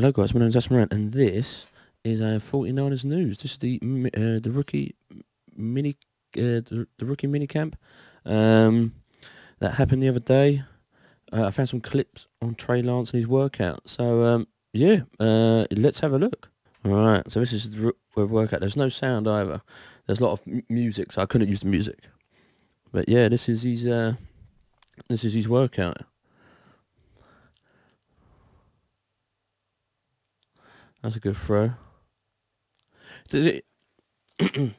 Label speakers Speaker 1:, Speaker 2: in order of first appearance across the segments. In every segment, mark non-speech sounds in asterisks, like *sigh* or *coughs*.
Speaker 1: Hello guys, my name is Asthma Ant and this is uh, 49ers news. This is the uh, the rookie mini uh, the, the, rookie mini camp um, that happened the other day. Uh, I found some clips on Trey Lance and his workout. So um, yeah, uh, let's have a look. All right, so this is the workout. There's no sound either. There's a lot of music, so I couldn't use the music. But yeah, this is his uh, this is his workout. That's a good throw. Did it? *coughs*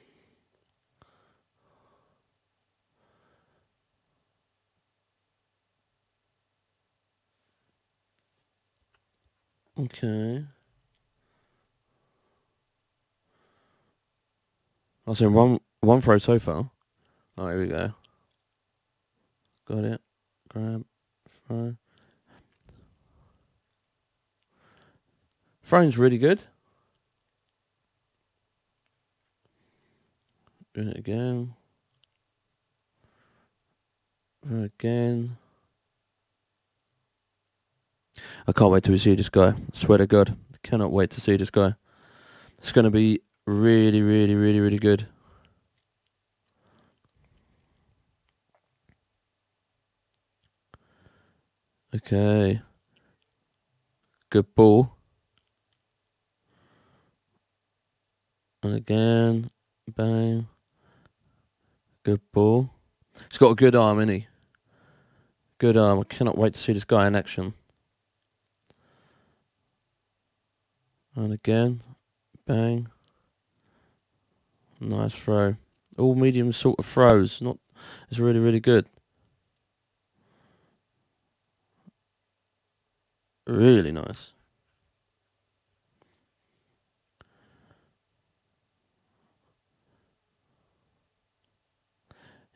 Speaker 1: okay. I'll say one one throw so far. Oh, here we go. Got it. Grab. Throw. Throwing's really good. Doing it again. Again. I can't wait to see this guy. I swear to God. Cannot wait to see this guy. It's going to be really, really, really, really good. Okay. Good ball. Again, bang. Good ball. He's got a good arm, isn't he? Good arm. I cannot wait to see this guy in action. And again, bang. Nice throw. All medium sort of throws. Not. It's really, really good. Really nice.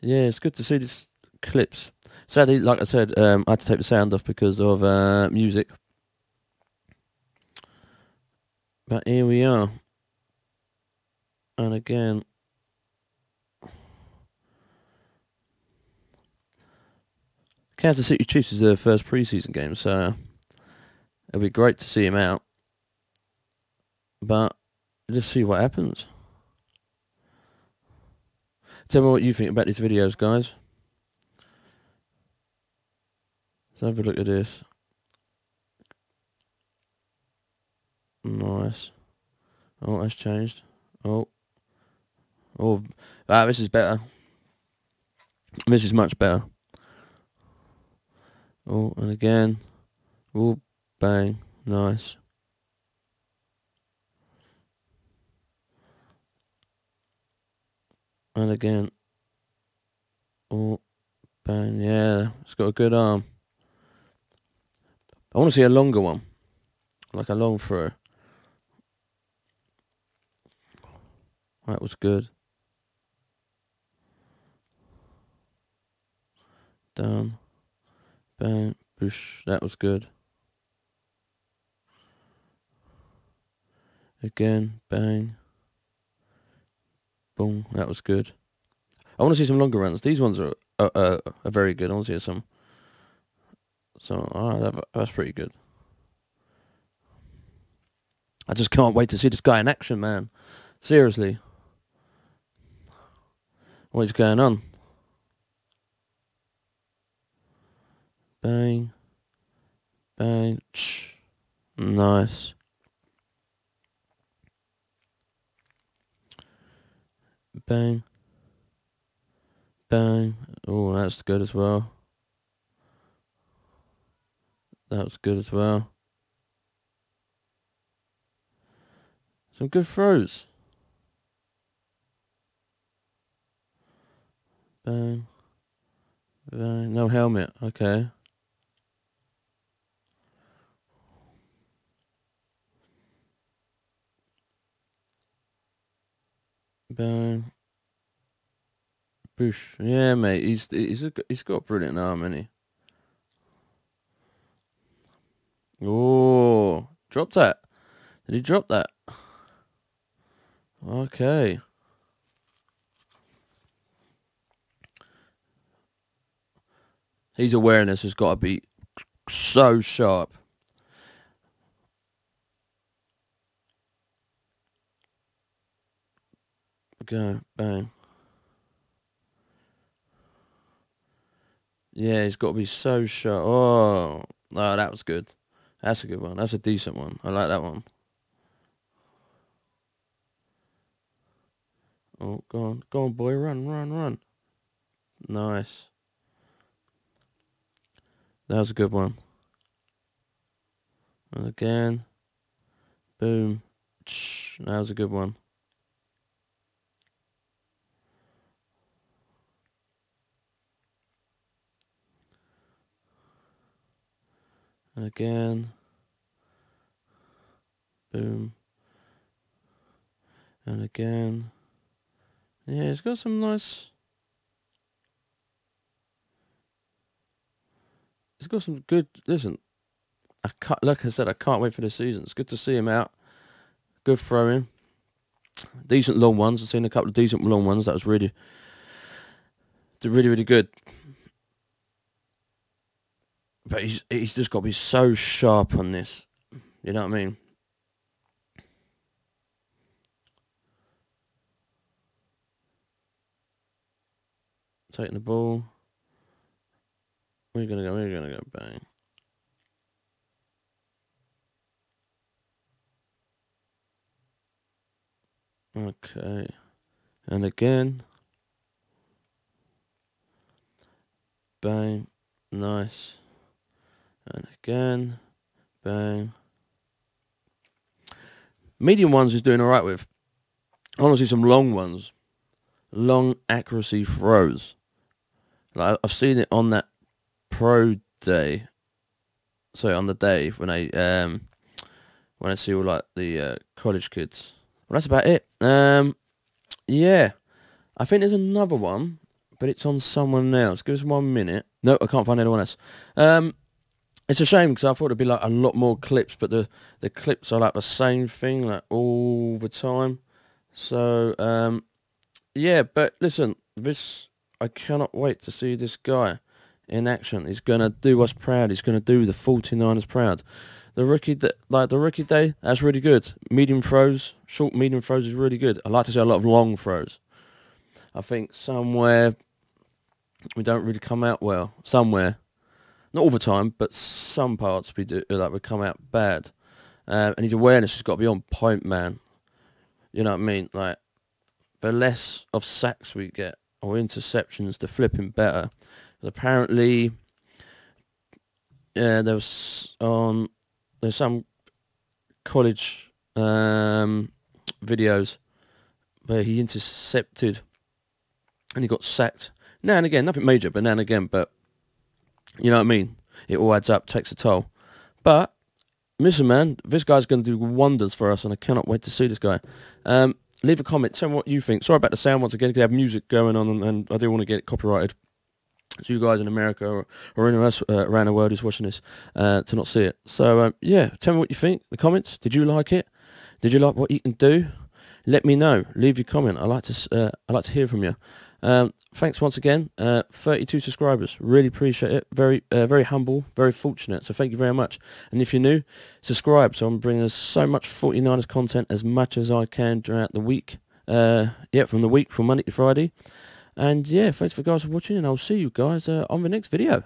Speaker 1: Yeah, it's good to see these clips. Sadly, like I said, um, I had to take the sound off because of uh, music. But here we are. And again, Kansas City Chiefs is their first preseason game, so it'll be great to see him out. But just see what happens. Tell me what you think about these videos, guys. Let's have a look at this. Nice. Oh, that's changed. Oh. Oh, ah, this is better. This is much better. Oh, and again. Oh, bang. Nice. And again. Oh, bang. Yeah, it's got a good arm. I want to see a longer one. Like a long throw. That was good. Down. Bang. Push. That was good. Again. Bang. Boom. That was good. I want to see some longer runs. These ones are uh, uh, are very good. I want to see some. So, oh, that, that's pretty good. I just can't wait to see this guy in action, man. Seriously. What is going on? Bang. Bang. Nice. Bang. Bang. Oh, that's good as well. That was good as well. Some good throws. Bang. Bang. No helmet. Okay. Bang. Boosh. Yeah, mate. He's he's a, he's got a brilliant arm, isn't he? Oh, dropped that. Did he drop that? Okay. His awareness has got to be so sharp. Go, bang. Yeah, he's got to be so sharp. Oh, oh, that was good. That's a good one. That's a decent one. I like that one. Oh, go on. Go on, boy. Run, run, run. Nice. That was a good one. And again. Boom. That was a good one. And again. Boom. And again. Yeah, it's got some nice... It's got some good... Listen, I can't, like I said, I can't wait for the season. It's good to see him out. Good throwing. Decent long ones. I've seen a couple of decent long ones. That was really... Really, really good. But he's he's just got to be so sharp on this. You know what I mean? Taking the ball. We're gonna go, we're gonna go bang. Okay. And again. Bang. Nice. And again. Bang. Medium ones is doing alright with. I want to see some long ones. Long accuracy throws. Like I've seen it on that pro day. Sorry, on the day when I um when I see all like the uh, college kids. Well, that's about it. Um, yeah, I think there's another one, but it's on someone else. Give us one minute. No, I can't find anyone else. Um, it's a shame because I thought it'd be like a lot more clips, but the the clips are like the same thing like all the time. So um, yeah, but listen, this I cannot wait to see this guy in action. He's going to do us proud. He's going to do the 49ers proud. The rookie, that like the rookie day, that's really good. Medium throws, short medium throws is really good. I like to see a lot of long throws. I think somewhere we don't really come out well. Somewhere, not all the time, but some parts we do like we come out bad. Uh, and his awareness has got to be on point, man. You know what I mean? Like the less of sacks we get, or interceptions to flipping better. Apparently, yeah, there was on there's some college um, videos where he intercepted and he got sacked. Now and again, nothing major, but now and again, but you know what I mean? It all adds up, takes a toll. But, listen man, this guy's going to do wonders for us and I cannot wait to see this guy. Um, leave a comment, tell me what you think. Sorry about the sound once again, because I have music going on and, and I do want to get it copyrighted. So you guys in America or, or anyone else uh, around the world who's watching this uh, to not see it. So um, yeah, tell me what you think. The comments. Did you like it? Did you like what you can do? Let me know. Leave your comment. I like to uh, I like to hear from you. Um, thanks once again. Uh, 32 subscribers. Really appreciate it. Very, uh, very humble. Very fortunate. So thank you very much. And if you're new, subscribe. So I'm bringing us so much 49ers content as much as I can throughout the week. Uh, yeah, from the week, from Monday to Friday. And yeah, thanks for guys for watching, and I'll see you guys uh, on the next video.